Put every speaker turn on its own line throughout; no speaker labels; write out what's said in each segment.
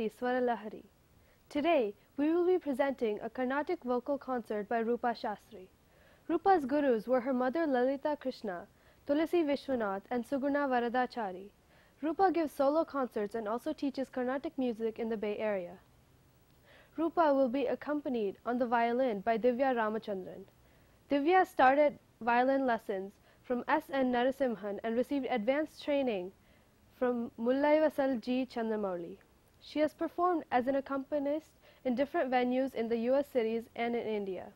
Bharati Swara Lahari. Today, we will be presenting a Carnatic vocal concert by Roopa Sastry. Roopa's gurus were her mother Lalita Krishna, Tulasi Vishwanath, and Suguna Varadachari. Roopa gives solo concerts and also teaches Carnatic music in the Bay Area. Roopa will be accompanied on the violin by Divya Ramachandran. Divya started violin lessons from S. N. Narasimhan and received advanced training from Mullaivasal G. Chandramouli. She has performed as an accompanist in different venues in the US cities and in India.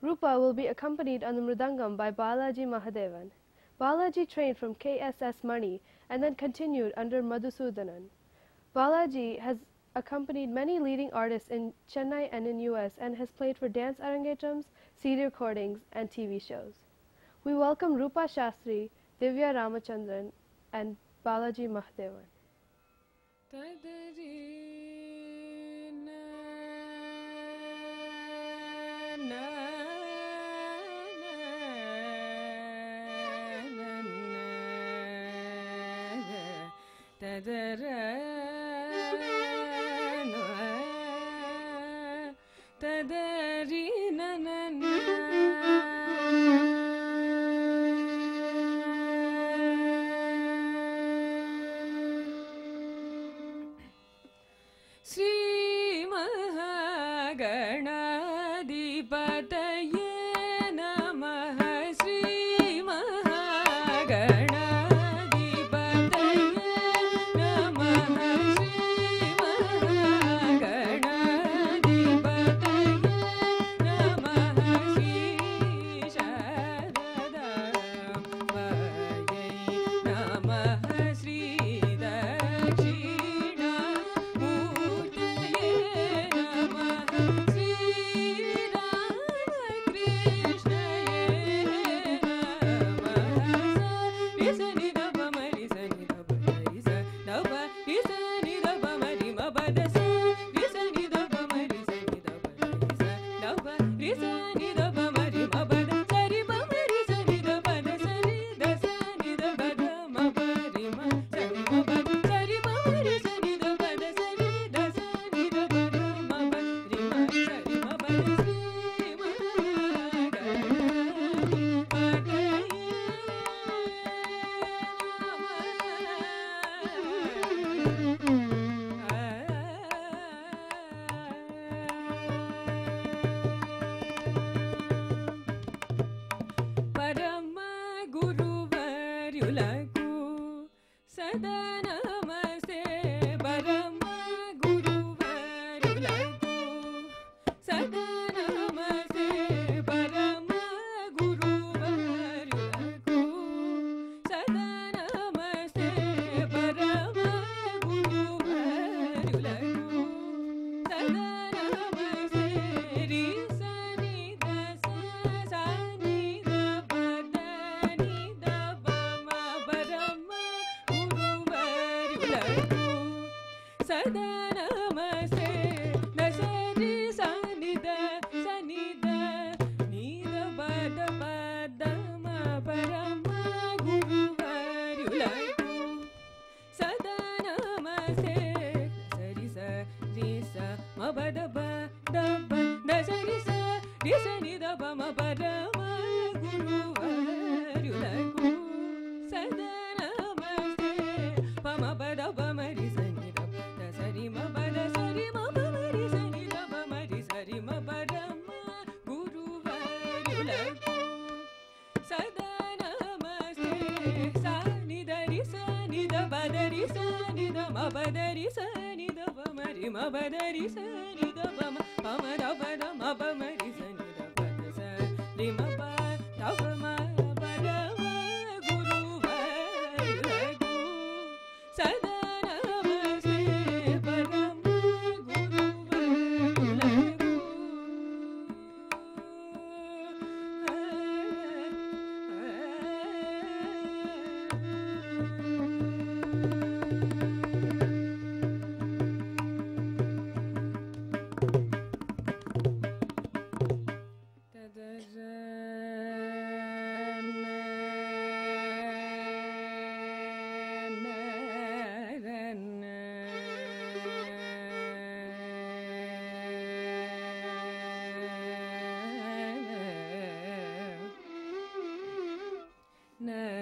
Roopa will be accompanied on the mridangam by Balaji Mahadevan. Balaji trained from KSS Mani and then continued under Madhusudanan. Balaji has accompanied many leading artists in Chennai and in US and has played for dance arangetrams, CD recordings, and TV shows. We welcome Roopa Sastry, Divya Ramachandran, and Balaji Mahadevan.
تدرين تدرين تدرين the ప the రి స ని the మ ప the రి స ని the ప ne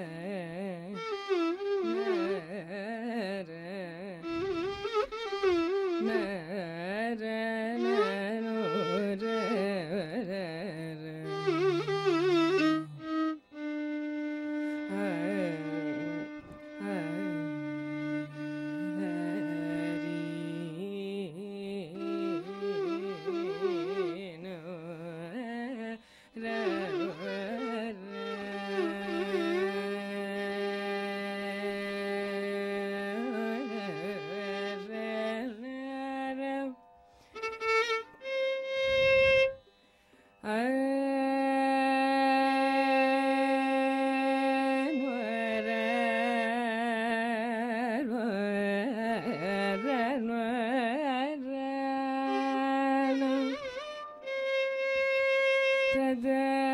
مرتدى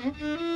da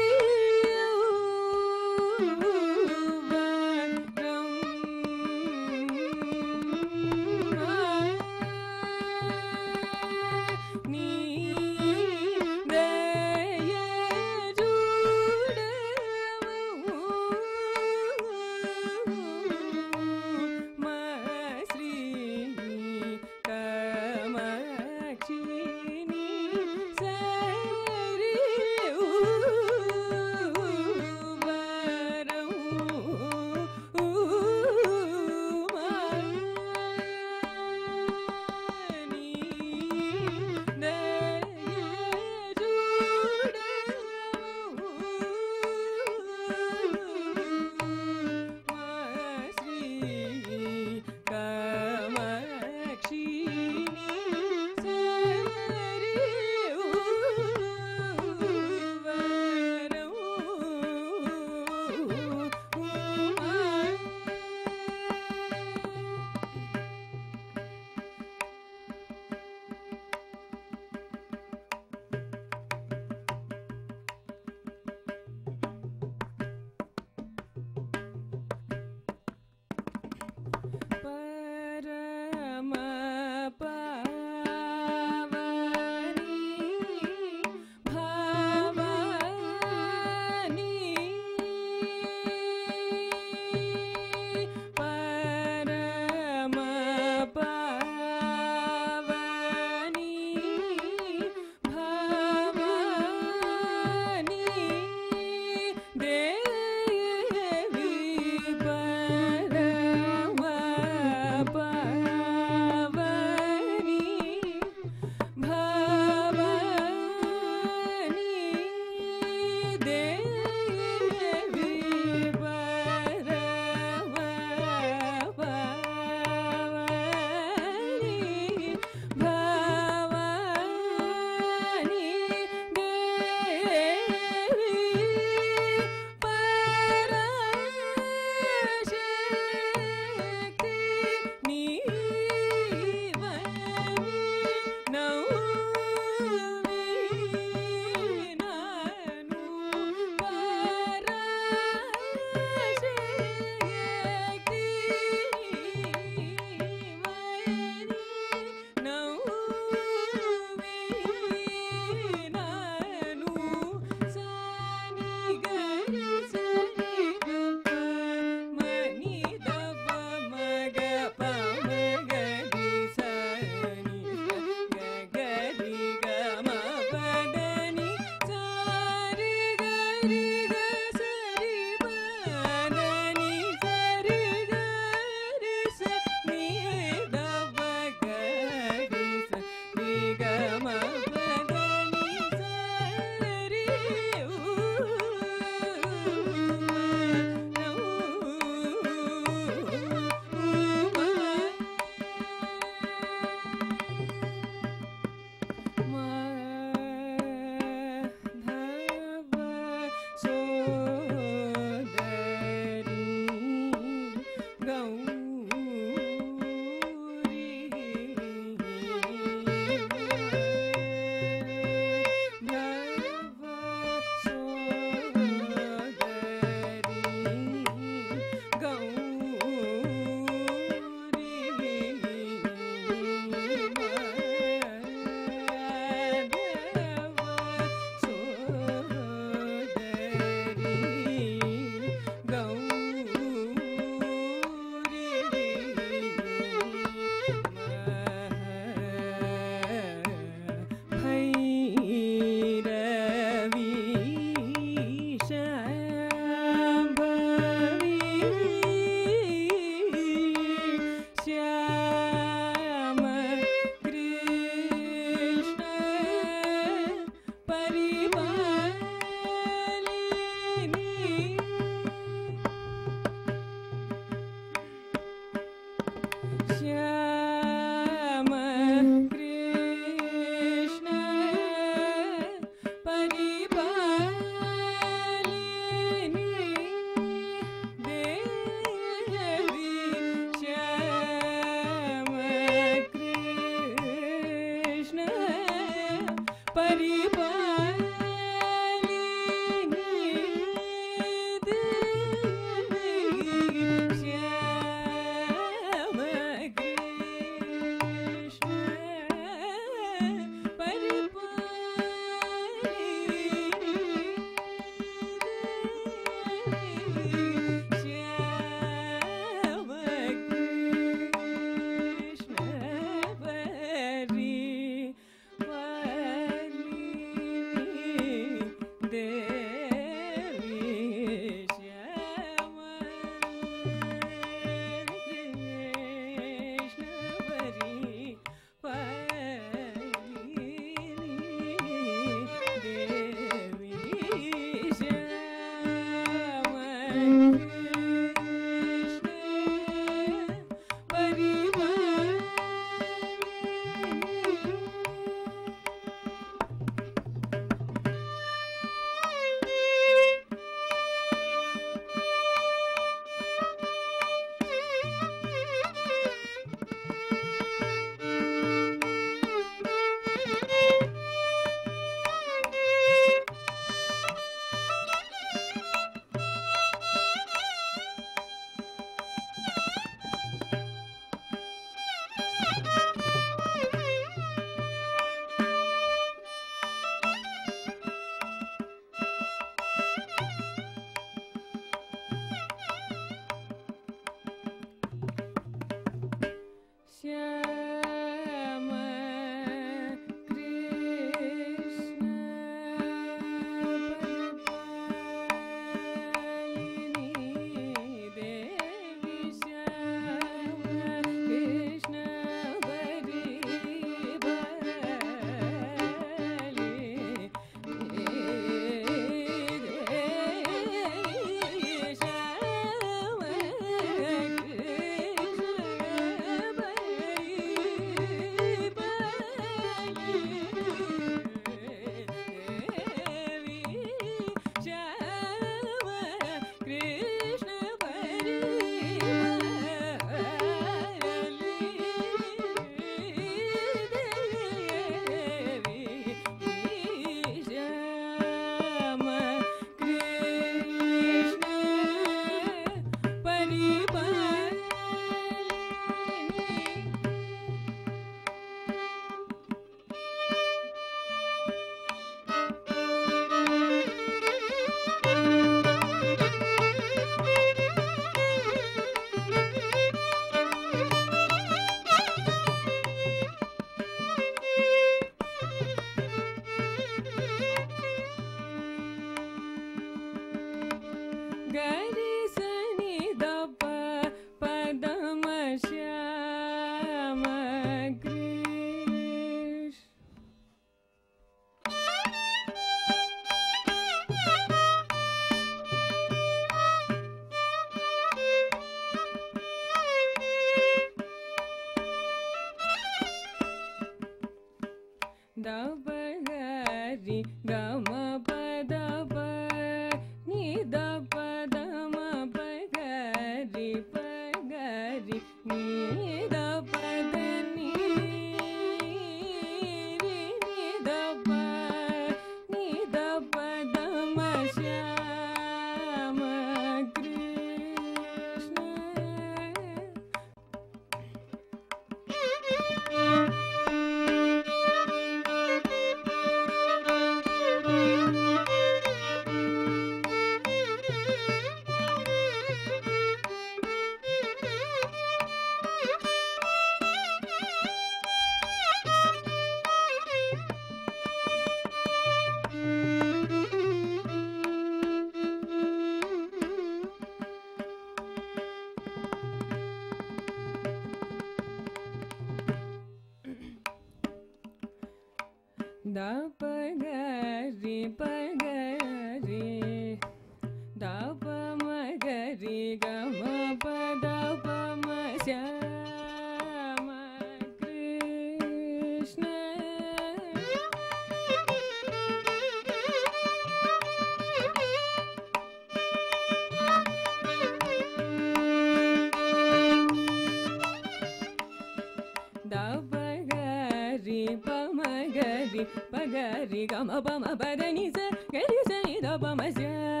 pagari gama bama baranize gelize ni da
bama zya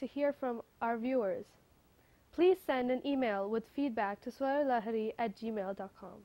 to hear from our viewers. Please send an email with feedback to swaralahari at gmail.com.